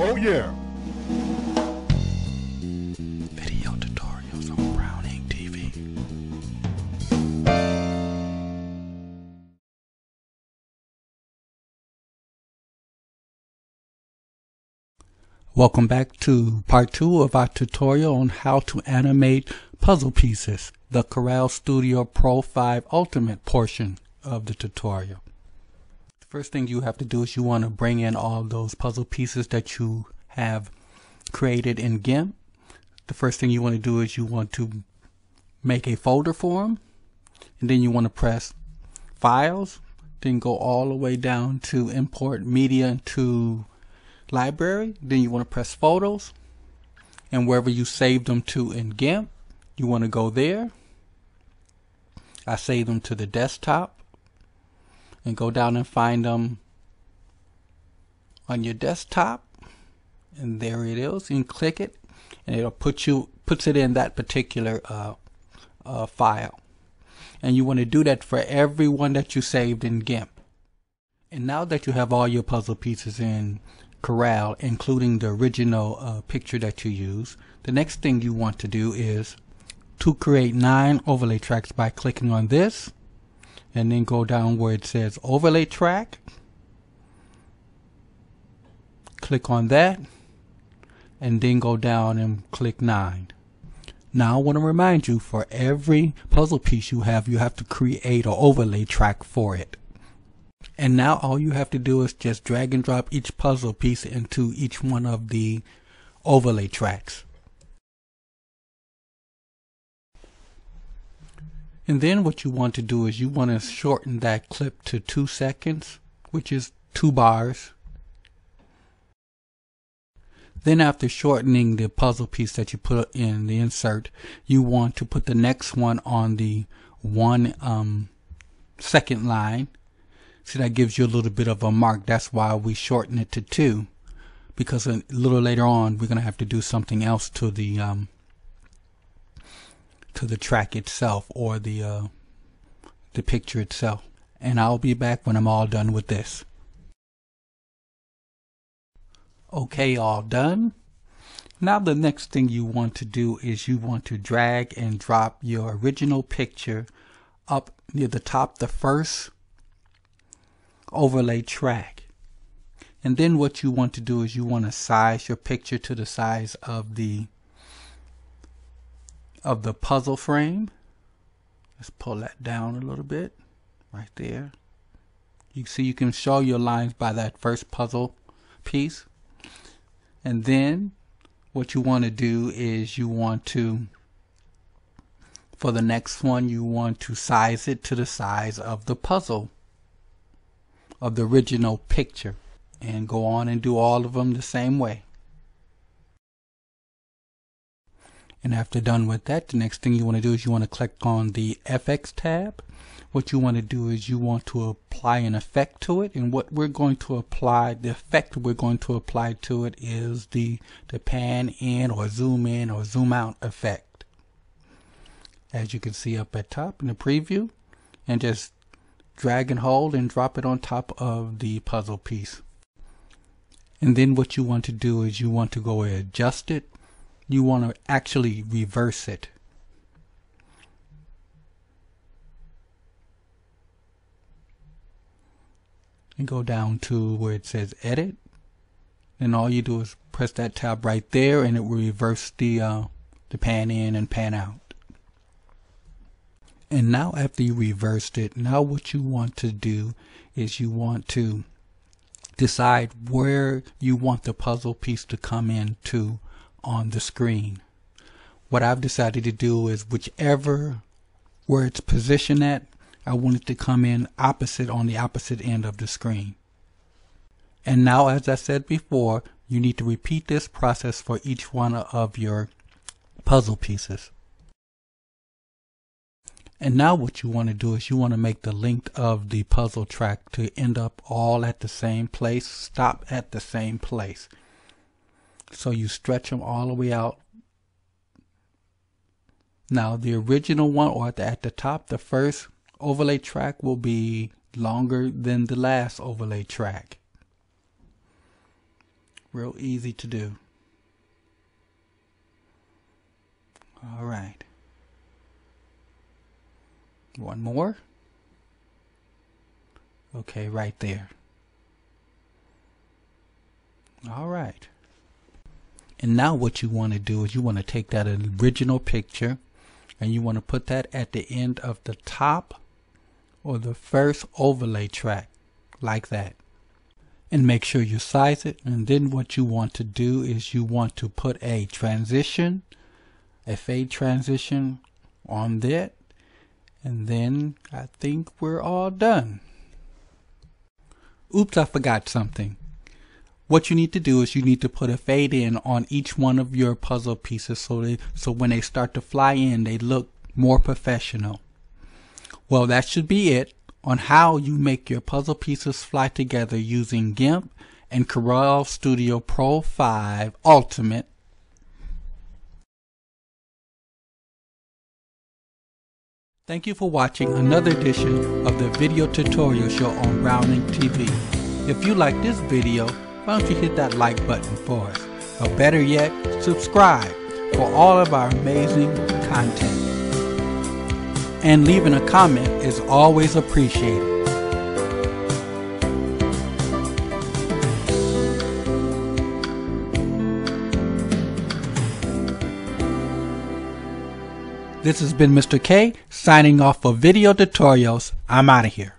Oh yeah. Video tutorials on Brown Ink TV. Welcome back to part two of our tutorial on how to animate puzzle pieces, the Corel Studio Pro 5 Ultimate portion of the tutorial. First thing you have to do is you want to bring in all those puzzle pieces that you have created in GIMP. The first thing you want to do is you want to make a folder for them and then you want to press files then go all the way down to import media to library then you want to press photos and wherever you saved them to in GIMP you want to go there I saved them to the desktop and go down and find them on your desktop and there it is. And click it and it'll put you puts it in that particular uh, uh, file. And you want to do that for every one that you saved in GIMP. And now that you have all your puzzle pieces in Corel including the original uh, picture that you use the next thing you want to do is to create nine overlay tracks by clicking on this and then go down where it says overlay track. Click on that. And then go down and click 9 now I want to remind you for every puzzle piece you have you have to create an overlay track for it. And now all you have to do is just drag and drop each puzzle piece into each one of the overlay tracks And then what you want to do is you want to shorten that clip to two seconds, which is two bars. Then after shortening the puzzle piece that you put in the insert, you want to put the next one on the one um, second line. See that gives you a little bit of a mark. That's why we shorten it to two. Because a little later on we're going to have to do something else to the um, to the track itself or the uh, the picture itself. And I'll be back when I'm all done with this. Okay all done. Now the next thing you want to do is you want to drag and drop your original picture up near the top the first overlay track. And then what you want to do is you want to size your picture to the size of the of the puzzle frame. Let's pull that down a little bit right there. You see you can show your lines by that first puzzle piece. And then what you want to do is you want to for the next one you want to size it to the size of the puzzle of the original picture and go on and do all of them the same way. And after done with that, the next thing you want to do is you want to click on the FX tab. What you want to do is you want to apply an effect to it. And what we're going to apply, the effect we're going to apply to it is the, the pan in or zoom in or zoom out effect. As you can see up at top in the preview. And just drag and hold and drop it on top of the puzzle piece. And then what you want to do is you want to go adjust it you want to actually reverse it. And go down to where it says edit. And all you do is press that tab right there and it will reverse the, uh, the pan in and pan out. And now after you reversed it, now what you want to do is you want to decide where you want the puzzle piece to come into on the screen. What I've decided to do is whichever where it's positioned at, I want it to come in opposite on the opposite end of the screen. And now, as I said before, you need to repeat this process for each one of your puzzle pieces. And now what you want to do is you want to make the length of the puzzle track to end up all at the same place, stop at the same place. So you stretch them all the way out. Now the original one or at the, at the top, the first overlay track will be longer than the last overlay track. Real easy to do. All right. One more. Okay, right there. All right. And now what you want to do is you want to take that original picture and you want to put that at the end of the top or the first overlay track like that. And make sure you size it. And then what you want to do is you want to put a transition a fade transition on that. And then I think we're all done. Oops I forgot something what you need to do is you need to put a fade in on each one of your puzzle pieces so they so when they start to fly in they look more professional well that should be it on how you make your puzzle pieces fly together using GIMP and Corel Studio Pro 5 Ultimate Thank you for watching another edition of the video tutorial show on Brown Ink TV. If you like this video, why don't you hit that like button for us? Or better yet, subscribe for all of our amazing content. And leaving a comment is always appreciated. This has been Mr. K signing off for video tutorials. I'm out of here.